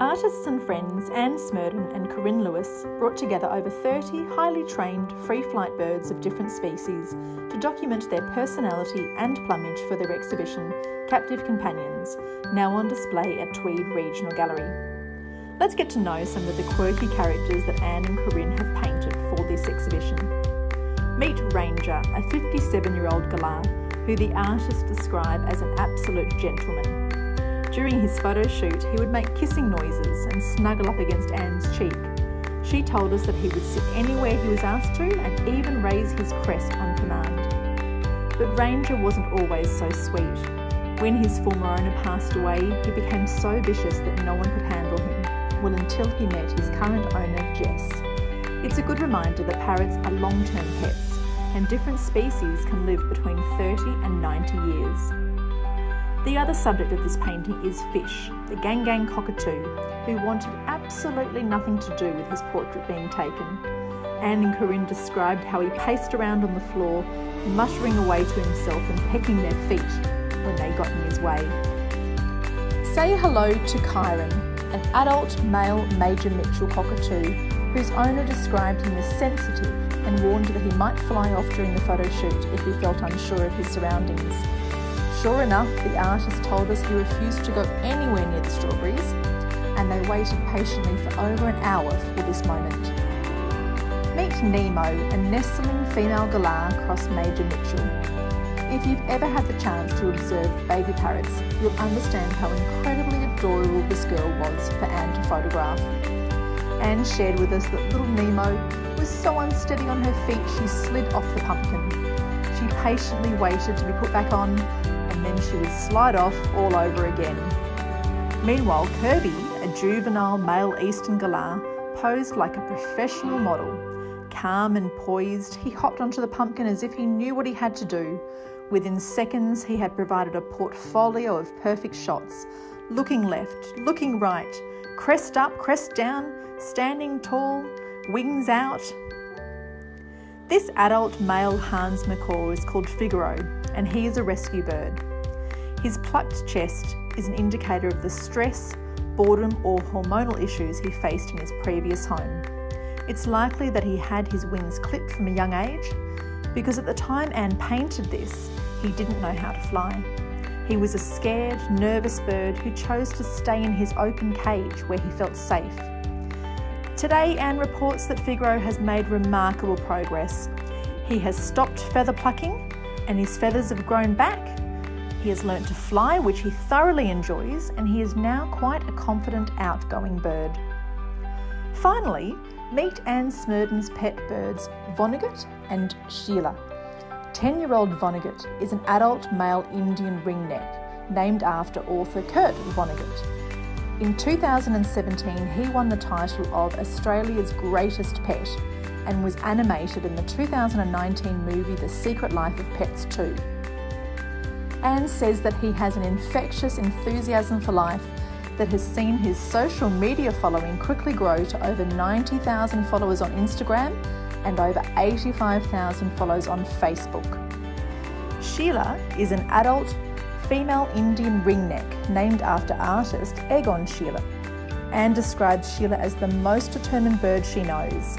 Artists and friends Anne Smerdon and Corinne Lewis brought together over 30 highly trained free flight birds of different species to document their personality and plumage for their exhibition, Captive Companions, now on display at Tweed Regional Gallery. Let's get to know some of the quirky characters that Anne and Corinne have painted for this exhibition. Meet Ranger, a 57 year old galah who the artists describe as an absolute gentleman. During his photo shoot, he would make kissing noises and snuggle up against Anne's cheek. She told us that he would sit anywhere he was asked to and even raise his crest on command. But Ranger wasn't always so sweet. When his former owner passed away, he became so vicious that no one could handle him, well until he met his current owner, Jess. It's a good reminder that parrots are long-term pets, and different species can live between 30 and 90 years. The other subject of this painting is Fish, the Gang Gang cockatoo, who wanted absolutely nothing to do with his portrait being taken. Anne and Corinne described how he paced around on the floor, muttering away to himself and pecking their feet when they got in his way. Say hello to Kyron, an adult male Major Mitchell cockatoo, whose owner described him as sensitive and warned that he might fly off during the photo shoot if he felt unsure of his surroundings. Sure enough, the artist told us he refused to go anywhere near the strawberries, and they waited patiently for over an hour for this moment. Meet Nemo, a nestling female galah across Major Mitchell. If you've ever had the chance to observe baby parrots, you'll understand how incredibly adorable this girl was for Anne to photograph. Anne shared with us that little Nemo was so unsteady on her feet she slid off the pumpkin. She patiently waited to be put back on and then she would slide off all over again. Meanwhile, Kirby, a juvenile male eastern galah, posed like a professional model. Calm and poised, he hopped onto the pumpkin as if he knew what he had to do. Within seconds, he had provided a portfolio of perfect shots looking left, looking right, crest up, crest down, standing tall, wings out. This adult male Hahn's macaw is called Figaro, and he is a rescue bird. His plucked chest is an indicator of the stress, boredom, or hormonal issues he faced in his previous home. It's likely that he had his wings clipped from a young age because at the time Anne painted this, he didn't know how to fly. He was a scared, nervous bird who chose to stay in his open cage where he felt safe. Today, Anne reports that Figaro has made remarkable progress. He has stopped feather plucking and his feathers have grown back he has learnt to fly, which he thoroughly enjoys, and he is now quite a confident, outgoing bird. Finally, meet Anne Smerdon's pet birds, Vonnegut and Sheila. 10 year old Vonnegut is an adult male Indian ringneck named after author Kurt Vonnegut. In 2017, he won the title of Australia's Greatest Pet and was animated in the 2019 movie The Secret Life of Pets 2 and says that he has an infectious enthusiasm for life that has seen his social media following quickly grow to over 90,000 followers on Instagram and over 85,000 followers on Facebook. Sheila is an adult female Indian ringneck named after artist Egon Schiele and describes Sheila as the most determined bird she knows.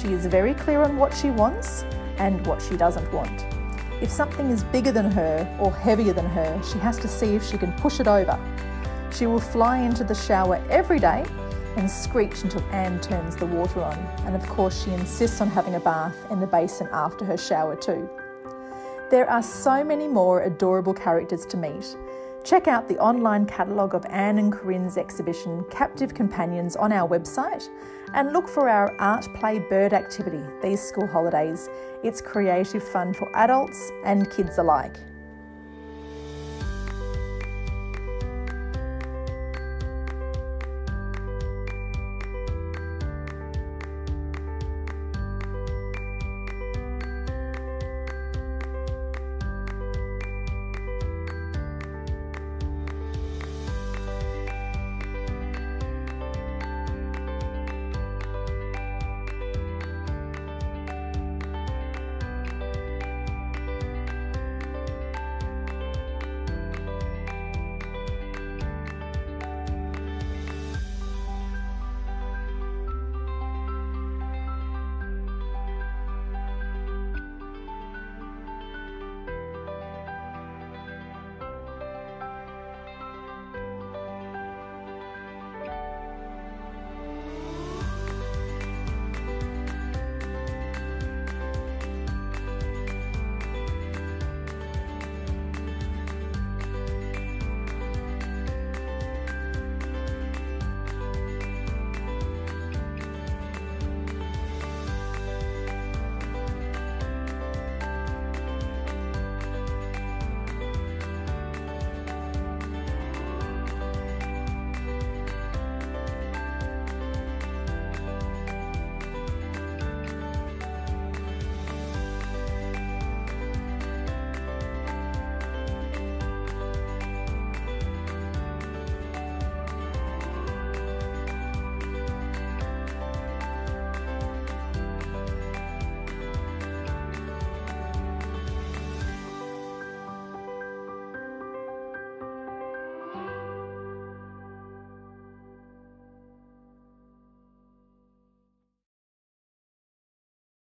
She is very clear on what she wants and what she doesn't want. If something is bigger than her or heavier than her, she has to see if she can push it over. She will fly into the shower every day and screech until Anne turns the water on. And of course, she insists on having a bath in the basin after her shower, too. There are so many more adorable characters to meet. Check out the online catalogue of Anne and Corinne's exhibition, Captive Companions, on our website and look for our Art Play Bird activity these school holidays. It's creative fun for adults and kids alike.